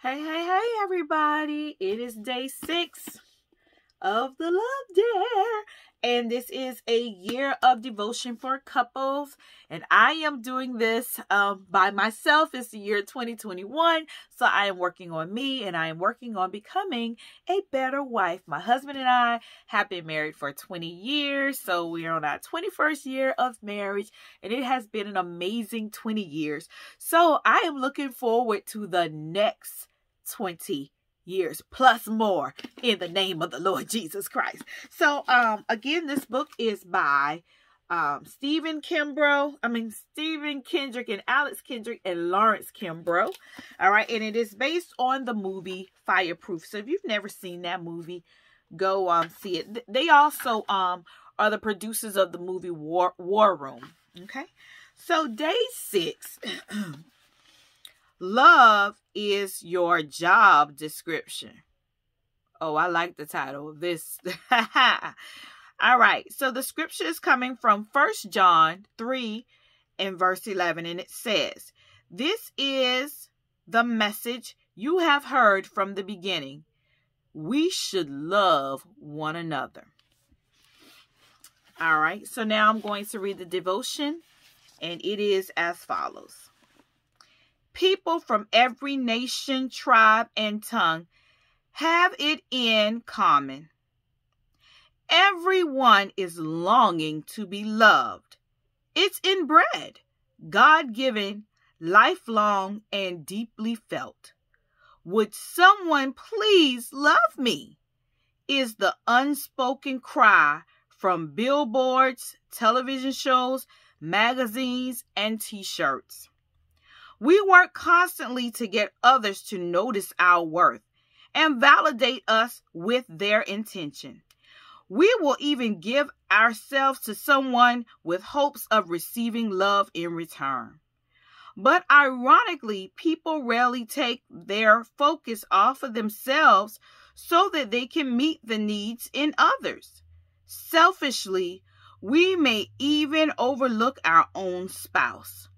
Hey, hey, hey, everybody. It is day six of the Love Dare. And this is a year of devotion for couples. And I am doing this um, by myself. It's the year 2021. So I am working on me and I am working on becoming a better wife. My husband and I have been married for 20 years. So we are on our 21st year of marriage. And it has been an amazing 20 years. So I am looking forward to the next 20 years plus more in the name of the Lord Jesus Christ. So um again this book is by um Stephen Kimbrough, I mean Stephen Kendrick and Alex Kendrick and Lawrence Kimbrough. All right, and it is based on the movie Fireproof. So if you've never seen that movie, go um see it. They also um are the producers of the movie War War Room. Okay. So day 6 Love is your job description. Oh, I like the title this. All right. So the scripture is coming from First John 3 and verse 11. And it says, This is the message you have heard from the beginning. We should love one another. All right. So now I'm going to read the devotion. And it is as follows people from every nation, tribe, and tongue have it in common. Everyone is longing to be loved. It's inbred, God given, lifelong, and deeply felt. Would someone please love me? Is the unspoken cry from billboards, television shows, magazines, and t shirts. We work constantly to get others to notice our worth and validate us with their intention. We will even give ourselves to someone with hopes of receiving love in return. But ironically, people rarely take their focus off of themselves so that they can meet the needs in others. Selfishly, we may even overlook our own spouse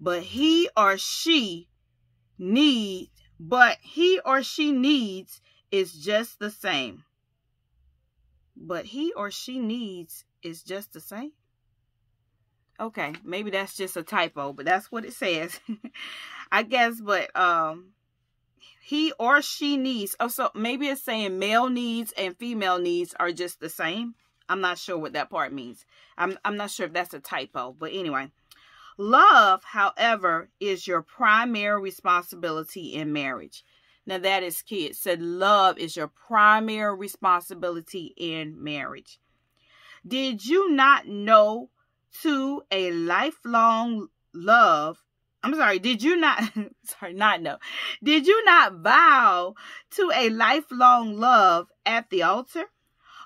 but he or she needs but he or she needs is just the same. But he or she needs is just the same. Okay maybe that's just a typo but that's what it says. I guess but um he or she needs oh so maybe it's saying male needs and female needs are just the same. I'm not sure what that part means. I'm i'm not sure if that's a typo but anyway Love, however, is your primary responsibility in marriage. Now, that is key. It said love is your primary responsibility in marriage. Did you not know to a lifelong love? I'm sorry, did you not, sorry, not know. Did you not vow to a lifelong love at the altar?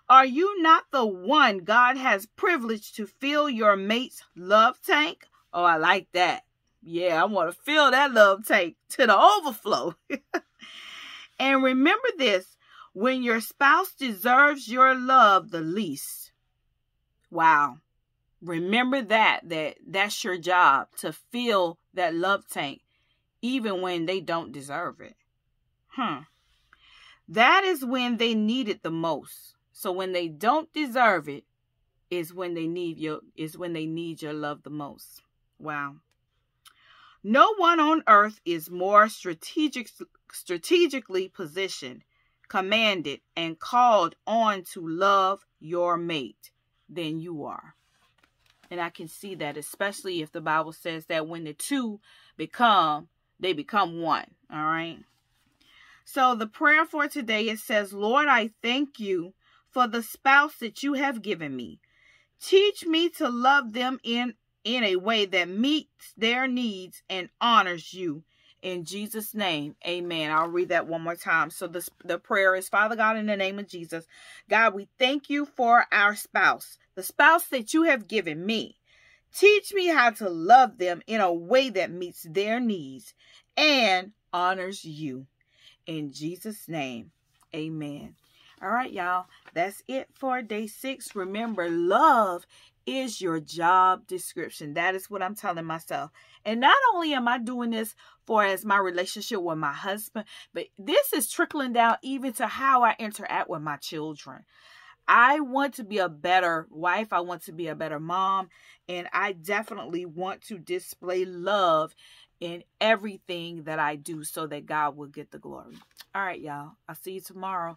Are you not the one God has privileged to fill your mate's love tank? Oh, I like that. Yeah, I want to fill that love tank to the overflow. and remember this when your spouse deserves your love the least. Wow. Remember that that that's your job to fill that love tank even when they don't deserve it. Hmm. That is when they need it the most. So when they don't deserve it is when they need your is when they need your love the most. Wow. No one on earth is more strategic, strategically positioned, commanded, and called on to love your mate than you are. And I can see that, especially if the Bible says that when the two become, they become one. All right. So the prayer for today it says, Lord, I thank you for the spouse that you have given me. Teach me to love them in in a way that meets their needs and honors you. In Jesus' name, amen. I'll read that one more time. So the, the prayer is Father God, in the name of Jesus, God, we thank you for our spouse, the spouse that you have given me. Teach me how to love them in a way that meets their needs and honors you. In Jesus' name, amen. All right, y'all. That's it for day six. Remember, love is your job description. That is what I'm telling myself. And not only am I doing this for as my relationship with my husband, but this is trickling down even to how I interact with my children. I want to be a better wife. I want to be a better mom. And I definitely want to display love in everything that I do so that God will get the glory. All right, y'all. I'll see you tomorrow.